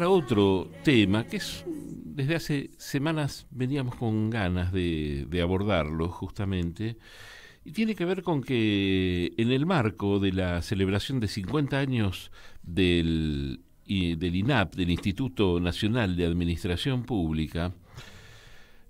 a otro tema que es desde hace semanas veníamos con ganas de, abordarlo justamente y tiene que ver con que en el marco de la celebración de 50 años del, del INAP, del Instituto Nacional de Administración Pública,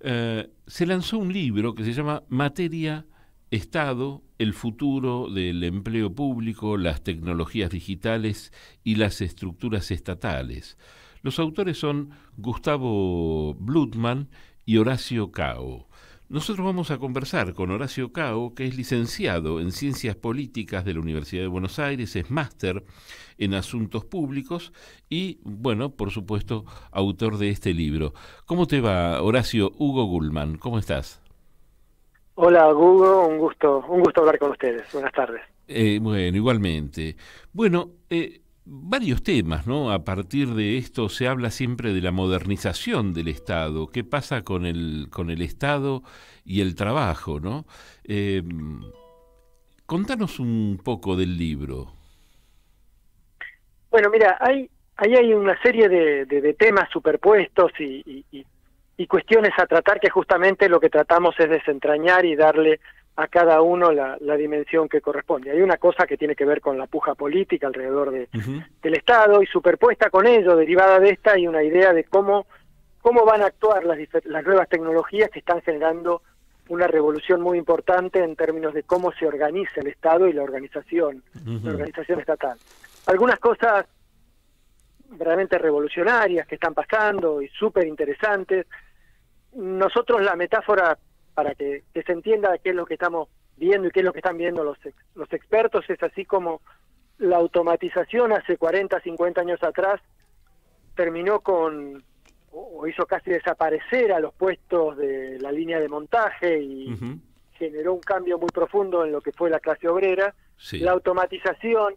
eh, se lanzó un libro que se llama Materia Estado, el futuro del empleo público, las tecnologías digitales y las estructuras estatales. Los autores son Gustavo Blutman y Horacio Cao. Nosotros vamos a conversar con Horacio Cao, que es licenciado en Ciencias Políticas de la Universidad de Buenos Aires, es máster en Asuntos Públicos y, bueno, por supuesto, autor de este libro. ¿Cómo te va, Horacio Hugo Gullman? ¿Cómo estás? Hola, Hugo, un gusto, un gusto hablar con ustedes. Buenas tardes. Eh, bueno, igualmente. Bueno, eh, varios temas, ¿no? A partir de esto se habla siempre de la modernización del Estado. ¿Qué pasa con el, con el Estado y el trabajo, ¿no? Eh, contanos un poco del libro. Bueno, mira, hay, ahí hay una serie de, temas superpuestos y, y cuestiones a tratar que justamente lo que tratamos es desentrañar y darle a cada uno la, dimensión que corresponde. Hay una cosa que tiene que ver con la puja política alrededor de, del Estado y superpuesta con ello, derivada de esta, hay una idea de cómo, cómo van a actuar las, las nuevas tecnologías que están generando una revolución muy importante en términos de cómo se organiza el Estado y la organización, la organización estatal. Algunas cosas realmente revolucionarias que están pasando y súper interesantes. Nosotros la metáfora, para que, se entienda qué es lo que estamos viendo y qué es lo que están viendo los, los expertos, es así como la automatización hace 40, 50 años atrás terminó con, o hizo casi desaparecer a los puestos de la línea de montaje y generó un cambio muy profundo en lo que fue la clase obrera. La automatización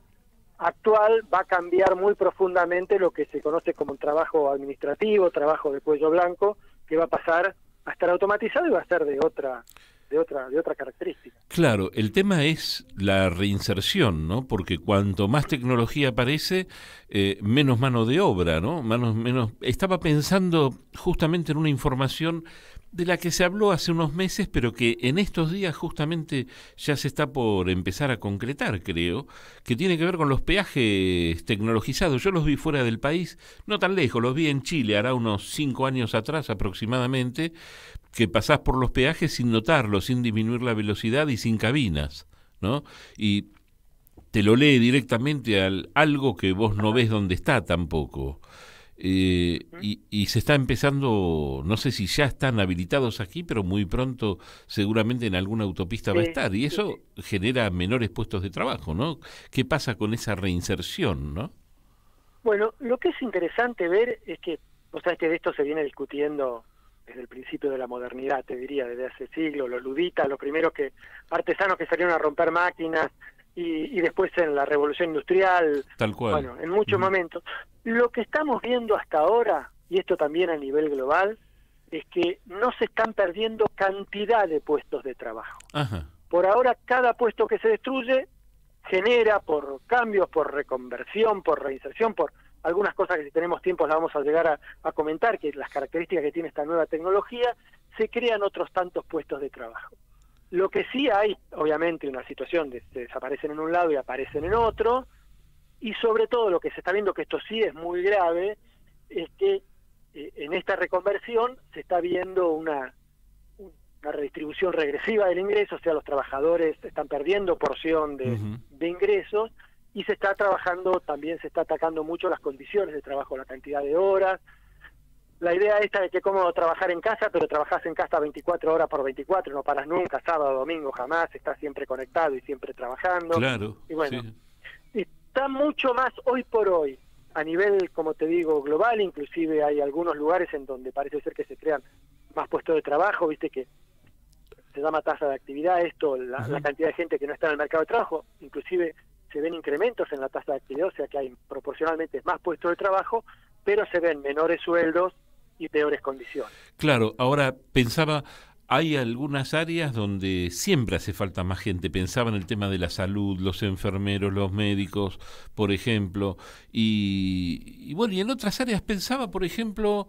actual va a cambiar muy profundamente lo que se conoce como trabajo administrativo, trabajo de cuello blanco, que va a pasar a estar automatizado y va a ser de otra de otra de otra característica. Claro, el tema es la reinserción, ¿no? Porque cuanto más tecnología aparece, eh, menos mano de obra, ¿no? Menos. Estaba pensando justamente en una información de la que se habló hace unos meses, pero que en estos días justamente ya se está por empezar a concretar, creo, que tiene que ver con los peajes tecnologizados. Yo los vi fuera del país, no tan lejos, los vi en Chile, hará unos cinco años atrás aproximadamente, que pasás por los peajes sin notarlo, sin disminuir la velocidad y sin cabinas, ¿no? Y te lo lee directamente al algo que vos no ves dónde está tampoco. Eh, y, se está empezando, no sé si ya están habilitados aquí, pero muy pronto seguramente en alguna autopista va a estar. Y eso genera menores puestos de trabajo, ¿no? ¿Qué pasa con esa reinserción, no? Bueno, lo que es interesante ver es que, o sea, que de esto se viene discutiendo desde el principio de la modernidad, te diría, desde hace siglos, los luditas, los primeros que artesanos que salieron a romper máquinas, y, después en la revolución industrial, Tal cual. bueno, en muchos momentos. Lo que estamos viendo hasta ahora, y esto también a nivel global, es que no se están perdiendo cantidad de puestos de trabajo. Por ahora, cada puesto que se destruye genera por cambios, por reconversión, por reinserción, por algunas cosas que si tenemos tiempo las vamos a llegar a, a comentar, que las características que tiene esta nueva tecnología, se crean otros tantos puestos de trabajo. Lo que sí hay, obviamente, una situación de se desaparecen en un lado y aparecen en otro, y sobre todo lo que se está viendo, que esto sí es muy grave, es que eh, en esta reconversión se está viendo una, una redistribución regresiva del ingreso, o sea, los trabajadores están perdiendo porción de, de ingresos, y se está trabajando, también se está atacando mucho las condiciones de trabajo, la cantidad de horas, la idea esta de que cómo trabajar en casa, pero trabajas en casa 24 horas por 24, no paras nunca, sábado, domingo, jamás, estás siempre conectado y siempre trabajando. Claro. Y bueno, está mucho más hoy por hoy, a nivel, como te digo, global, inclusive hay algunos lugares en donde parece ser que se crean más puestos de trabajo, viste que se llama tasa de actividad esto, la, la cantidad de gente que no está en el mercado de trabajo, inclusive se ven incrementos en la tasa de actividad, o sea que hay proporcionalmente más puestos de trabajo, pero se ven menores sueldos y peores condiciones. Claro, ahora pensaba, hay algunas áreas donde siempre hace falta más gente. Pensaba en el tema de la salud, los enfermeros, los médicos, por ejemplo. Y, bueno, y en otras áreas pensaba, por ejemplo,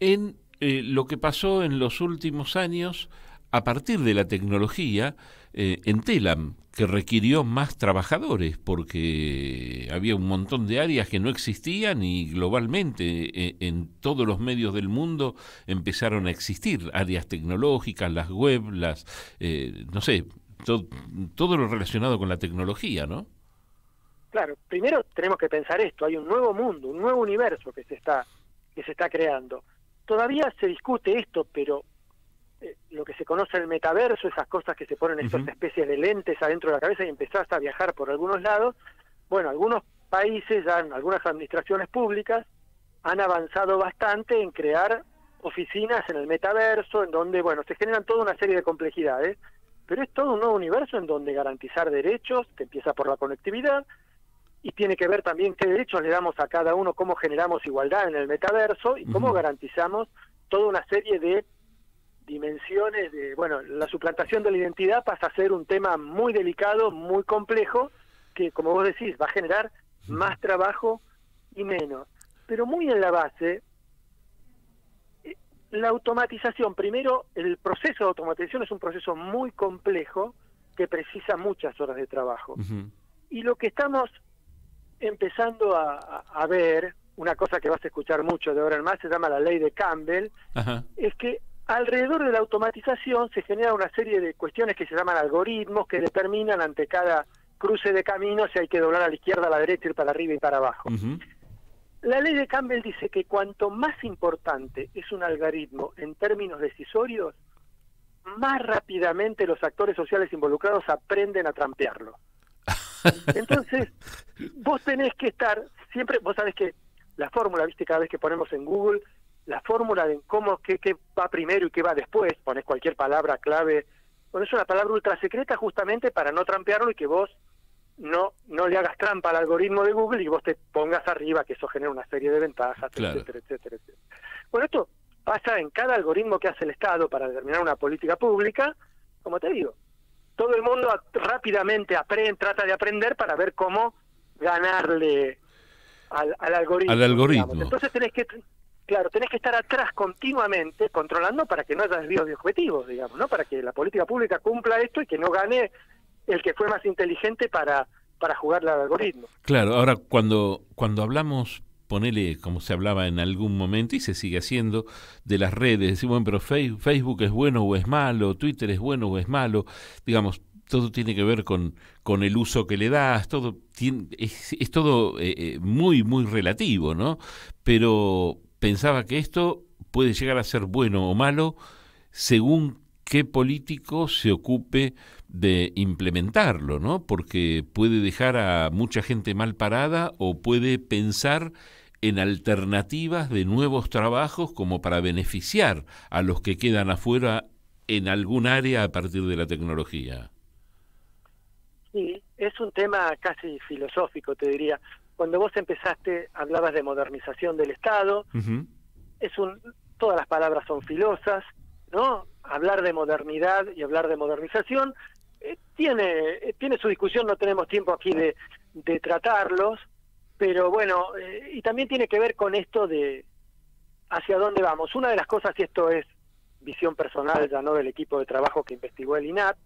en eh, lo que pasó en los últimos años a partir de la tecnología eh, en Telam, que requirió más trabajadores, porque había un montón de áreas que no existían y globalmente eh, en todos los medios del mundo empezaron a existir áreas tecnológicas, las web, las, eh, no sé, todo lo relacionado con la tecnología, ¿no? Claro, primero tenemos que pensar esto, hay un nuevo mundo, un nuevo universo que se está, que se está creando. Todavía se discute esto, pero eh, lo que se conoce el metaverso, esas cosas que se ponen estas especies de lentes adentro de la cabeza y empezás a viajar por algunos lados, bueno, algunos países, algunas administraciones públicas han avanzado bastante en crear oficinas en el metaverso, en donde, bueno, se generan toda una serie de complejidades, pero es todo un nuevo universo en donde garantizar derechos, que empieza por la conectividad, y tiene que ver también qué derechos le damos a cada uno, cómo generamos igualdad en el metaverso y cómo garantizamos toda una serie de dimensiones de, bueno, la suplantación de la identidad pasa a ser un tema muy delicado, muy complejo, que como vos decís, va a generar más trabajo y menos. Pero muy en la base, eh, la automatización, primero, el proceso de automatización es un proceso muy complejo que precisa muchas horas de trabajo. Y lo que estamos empezando a, a, ver, una cosa que vas a escuchar mucho de ahora en más, se llama la ley de Campbell, es que Alrededor de la automatización se genera una serie de cuestiones que se llaman algoritmos que determinan ante cada cruce de caminos si hay que doblar a la izquierda, a la derecha, ir para arriba y para abajo. La ley de Campbell dice que cuanto más importante es un algoritmo en términos decisorios, más rápidamente los actores sociales involucrados aprenden a trampearlo. Entonces, vos tenés que estar, siempre, vos sabés que la fórmula, viste, cada vez que ponemos en Google, la fórmula de cómo, qué, qué, va primero y qué va después, pones cualquier palabra clave, pones una palabra ultra secreta justamente para no trampearlo y que vos no no le hagas trampa al algoritmo de Google y vos te pongas arriba, que eso genera una serie de ventajas, etcétera, etcétera, etcétera. Bueno, esto pasa en cada algoritmo que hace el Estado para determinar una política pública, como te digo, todo el mundo rápidamente aprende, trata de aprender para ver cómo ganarle al, algoritmo. Al algoritmo. Entonces tenés que Claro, tenés que estar atrás continuamente controlando para que no haya desvíos de objetivos, digamos, ¿no? Para que la política pública cumpla esto y que no gane el que fue más inteligente para, para jugarle al algoritmo. Claro, ahora cuando, cuando hablamos, ponele como se hablaba en algún momento y se sigue haciendo, de las redes, decimos, bueno, pero Facebook es bueno o es malo, Twitter es bueno o es malo, digamos, todo tiene que ver con, con el uso que le das, todo tiene, es, es todo eh, eh, muy, muy relativo, ¿no? Pero, pensaba que esto puede llegar a ser bueno o malo según qué político se ocupe de implementarlo, ¿no? Porque puede dejar a mucha gente mal parada o puede pensar en alternativas de nuevos trabajos como para beneficiar a los que quedan afuera en algún área a partir de la tecnología. Sí, es un tema casi filosófico, te diría cuando vos empezaste hablabas de modernización del Estado, es un, todas las palabras son filosas, ¿no? Hablar de modernidad y hablar de modernización eh, tiene, eh, tiene su discusión, no tenemos tiempo aquí de, de tratarlos, pero bueno, eh, y también tiene que ver con esto de hacia dónde vamos. Una de las cosas, y esto es visión personal ya no del equipo de trabajo que investigó el INAP,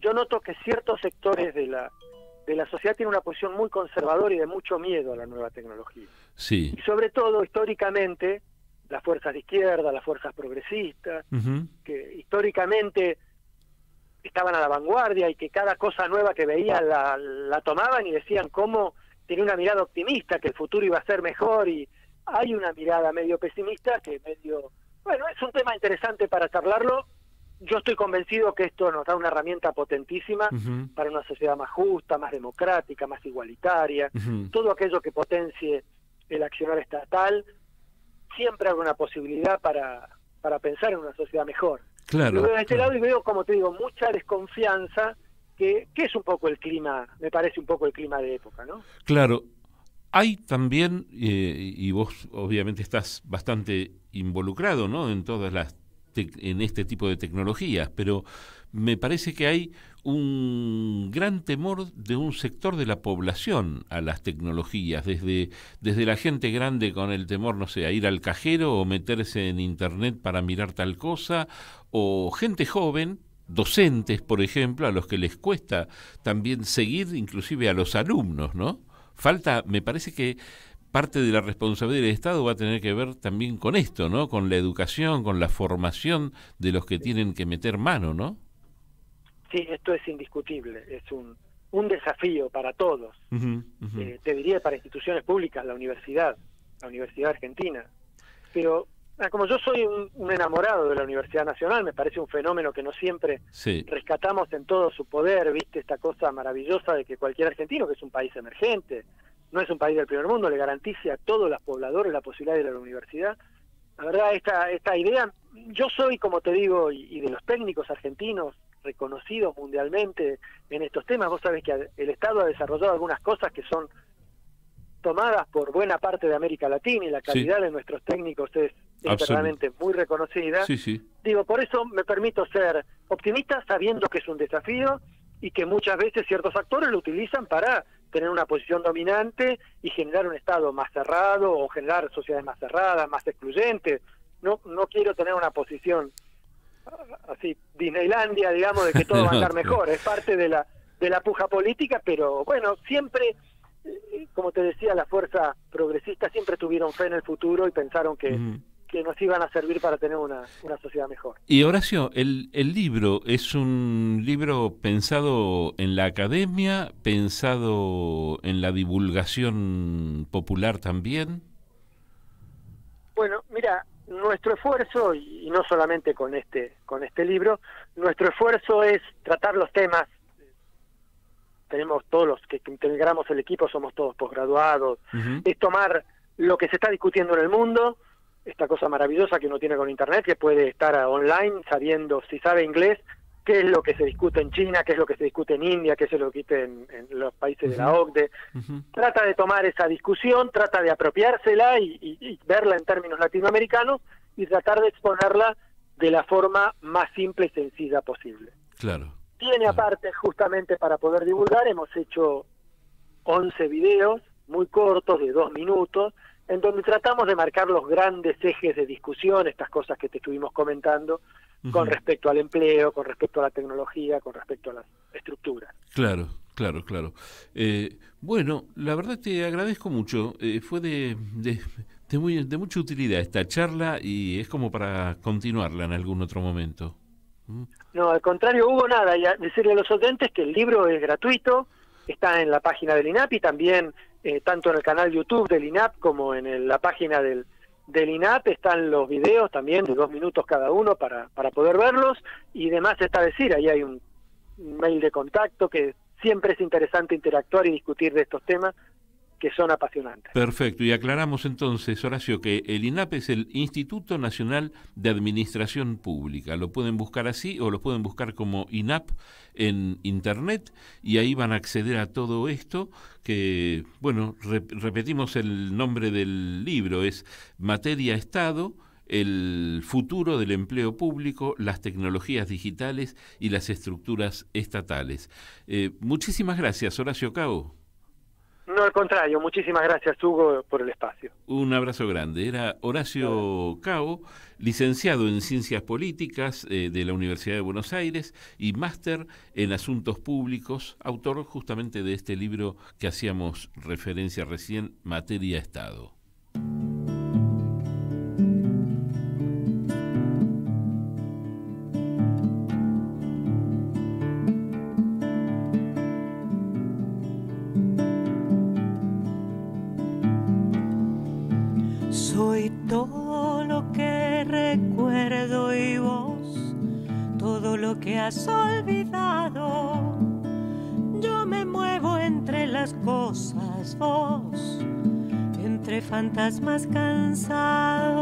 yo noto que ciertos sectores de la de la sociedad tiene una posición muy conservadora y de mucho miedo a la nueva tecnología. Sí. Y sobre todo, históricamente, las fuerzas de izquierda, las fuerzas progresistas, que históricamente estaban a la vanguardia y que cada cosa nueva que veían la, la tomaban y decían cómo tenía una mirada optimista, que el futuro iba a ser mejor y hay una mirada medio pesimista que medio... Bueno, es un tema interesante para charlarlo, yo estoy convencido que esto nos da una herramienta potentísima para una sociedad más justa, más democrática, más igualitaria, todo aquello que potencie el accionar estatal, siempre hay una posibilidad para, para pensar en una sociedad mejor. Claro. veo de este lado y veo, como te digo, mucha desconfianza, que, que es un poco el clima, me parece un poco el clima de época, ¿no? Claro. Hay también, eh, y vos obviamente estás bastante involucrado ¿no? en todas las en este tipo de tecnologías, pero me parece que hay un gran temor de un sector de la población a las tecnologías, desde, desde la gente grande con el temor, no sé, a ir al cajero o meterse en internet para mirar tal cosa, o gente joven, docentes, por ejemplo, a los que les cuesta también seguir, inclusive a los alumnos, ¿no? Falta, me parece que parte de la responsabilidad del Estado va a tener que ver también con esto, ¿no? Con la educación, con la formación de los que tienen que meter mano, ¿no? Sí, esto es indiscutible, es un, un desafío para todos. Eh, te diría para instituciones públicas, la universidad, la Universidad Argentina. Pero ah, como yo soy un, enamorado de la Universidad Nacional, me parece un fenómeno que no siempre rescatamos en todo su poder, viste esta cosa maravillosa de que cualquier argentino, que es un país emergente, no es un país del primer mundo, le garantice a todos los pobladores la posibilidad de ir a la universidad. La verdad, esta, esta idea, yo soy, como te digo, y de los técnicos argentinos, reconocidos mundialmente en estos temas. Vos sabés que el Estado ha desarrollado algunas cosas que son tomadas por buena parte de América Latina y la calidad de nuestros técnicos es realmente muy reconocida. Digo, por eso me permito ser optimista sabiendo que es un desafío y que muchas veces ciertos actores lo utilizan para tener una posición dominante y generar un Estado más cerrado o generar sociedades más cerradas, más excluyentes. No, no quiero tener una posición así Disneylandia, digamos, de que todo va a estar mejor. Es parte de la de la puja política, pero bueno, siempre, eh, como te decía, la fuerza progresista siempre tuvieron fe en el futuro y pensaron que, que nos iban a servir para tener una, una sociedad mejor. Y Horacio, el, el libro es un libro pensado en la academia, pensado en la divulgación popular también. Bueno, mira, nuestro esfuerzo y no solamente con este con este libro nuestro esfuerzo es tratar los temas tenemos todos los que integramos el equipo somos todos posgraduados es tomar lo que se está discutiendo en el mundo esta cosa maravillosa que uno tiene con internet que puede estar online sabiendo si sabe inglés qué es lo que se discute en China, qué es lo que se discute en India, qué es lo que se discute en, los países de la OCDE. Trata de tomar esa discusión, trata de apropiársela y, verla en términos latinoamericanos y tratar de exponerla de la forma más simple y sencilla posible. Claro. Tiene aparte, justamente para poder divulgar, hemos hecho 11 videos muy cortos, de dos minutos, en donde tratamos de marcar los grandes ejes de discusión, estas cosas que te estuvimos comentando, con respecto al empleo, con respecto a la tecnología, con respecto a las estructuras. Claro, claro, claro. Eh, bueno, la verdad te agradezco mucho. Eh, fue de, de, muy, de mucha utilidad esta charla y es como para continuarla en algún otro momento. ¿Mm? No, al contrario, hubo nada. Y decirle a los oyentes que el libro es gratuito, está en la página del INAP y también eh, tanto en el canal YouTube del INAP como en la página del del INAP están los videos también de dos minutos cada uno para, para poder verlos. Y demás está decir, ahí hay un mail de contacto que siempre es interesante interactuar y discutir de estos temas que son apasionantes. Perfecto, y aclaramos entonces, Horacio, que el INAP es el Instituto Nacional de Administración Pública. Lo pueden buscar así o lo pueden buscar como INAP en Internet y ahí van a acceder a todo esto que, bueno, repetimos el nombre del libro, es Materia Estado el futuro del empleo público, las tecnologías digitales y las estructuras estatales. Eh, muchísimas gracias, Horacio Cao. No, al contrario, muchísimas gracias Hugo por el espacio. Un abrazo grande. Era Horacio Cao, licenciado en Ciencias Políticas eh, de la Universidad de Buenos Aires y máster en Asuntos Públicos, autor justamente de este libro que hacíamos referencia recién, Materia Estado. Que has olvidado. Yo me muevo entre las cosas, vos, entre fantasmas cansados.